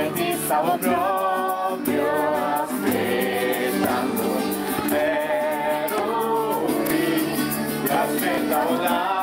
fai di próprio proprio quero ouvir e aceitar o lar.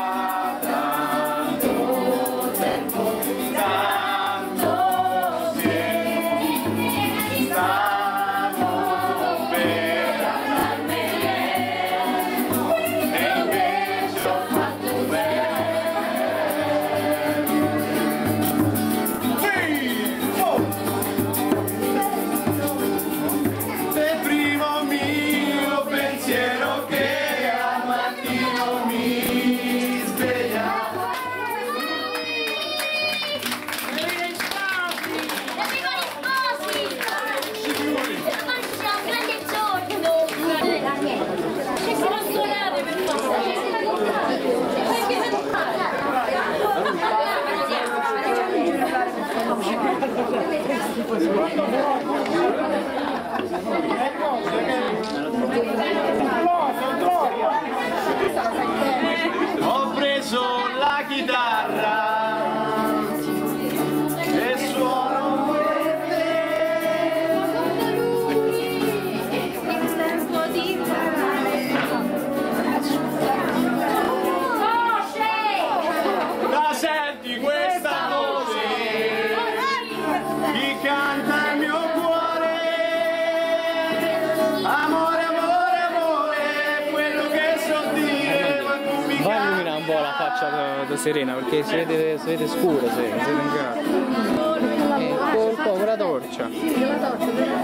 da, Serena perché si vede, si vede scuro Serena, si vede in gara. E eh, col la torcia.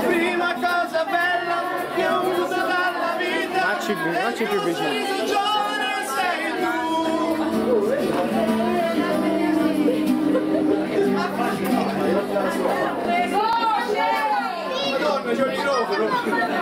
Prima cosa bella che ho usato dalla vita. Facci, facci più vicino. Madonna, c'ho il microfono!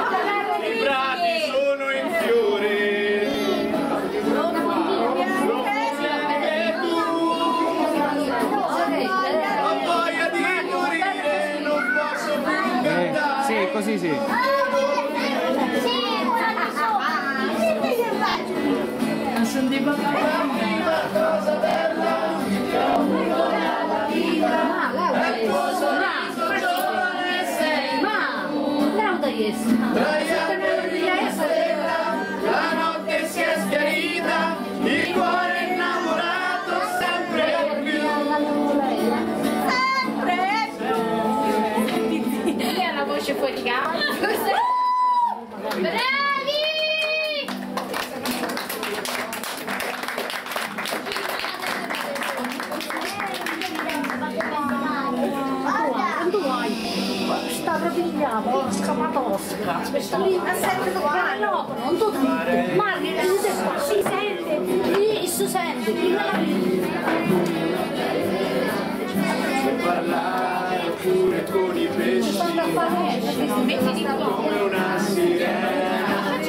come una sirena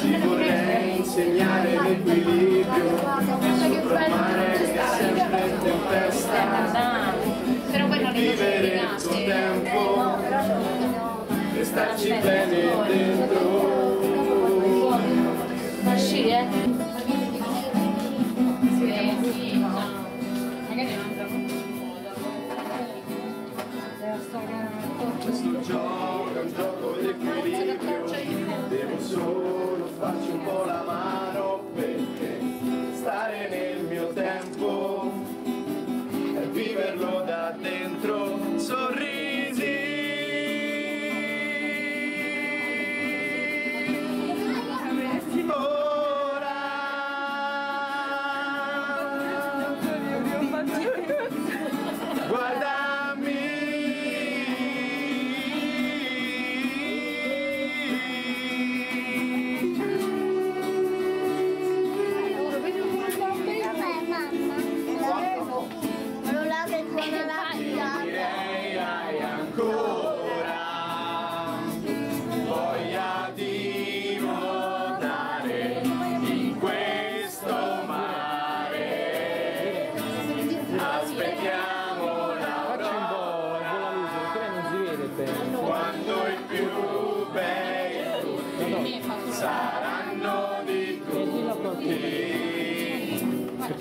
ti vorrei insegnare l'equilibrio sopra il mare che è sempre tempesta vivere il tuo tempo e starci bene dentro. y verlo de adentro.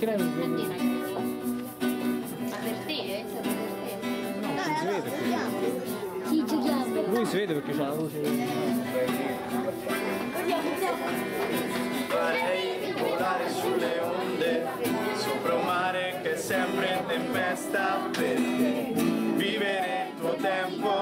credo. Ma per te? È per te? No, non si vede qui. Giochiamo. Lui si vede perché c'ha la luce. Andiamo, Vorrei volare sulle onde, sopra un mare che è sempre in tempesta per te. Vivere il tuo tempo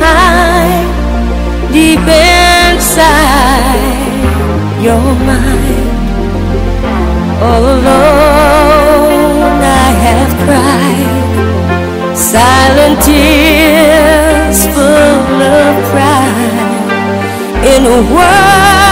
hide deep inside your mind. All alone, I have cried silent tears full of pride in a world